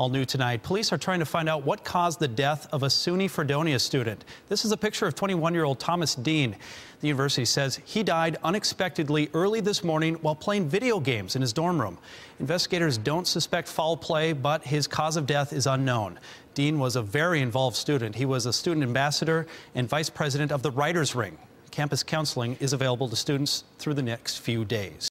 All new tonight, police are trying to find out what caused the death of a SUNY Fredonia student. This is a picture of 21 year old Thomas Dean. The university says he died unexpectedly early this morning while playing video games in his dorm room. Investigators don't suspect foul play, but his cause of death is unknown. Dean was a very involved student. He was a student ambassador and vice president of the Writers' Ring. Campus counseling is available to students through the next few days.